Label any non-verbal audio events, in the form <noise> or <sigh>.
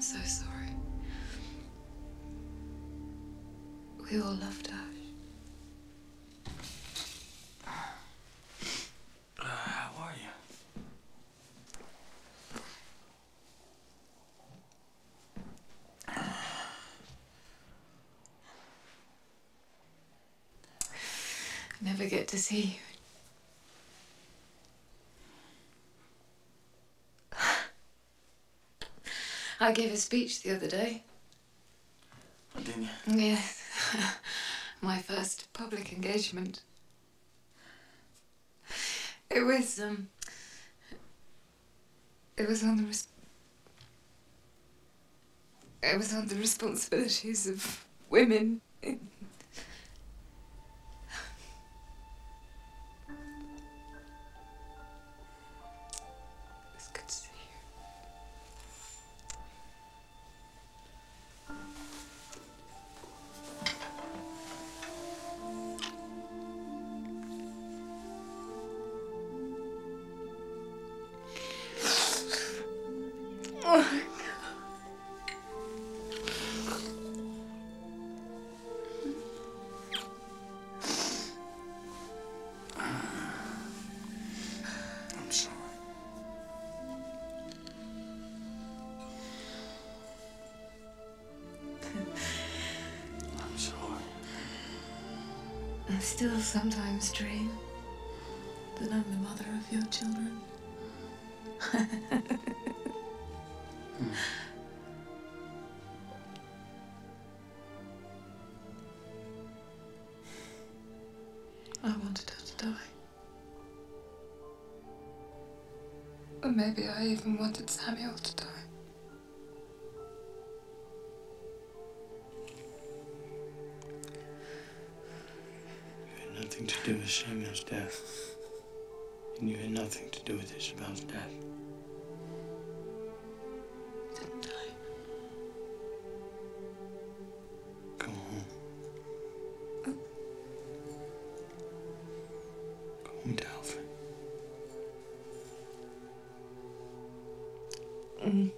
I'm so sorry. We all loved Ash. Uh, how are you? Never get to see you. I gave a speech the other day. Oh, didn't you? Yes. <laughs> My first public engagement. It was, um. It was on the. Res- it was on the responsibilities of women in. I'm sorry. I'm sorry. I still sometimes dream that I'm the mother of your children. <laughs> Mm. I wanted her to die. Or maybe I even wanted Samuel to die. You had nothing to do with Samuel's death. And you had nothing to do with Isabel's death. Alfred. Mm.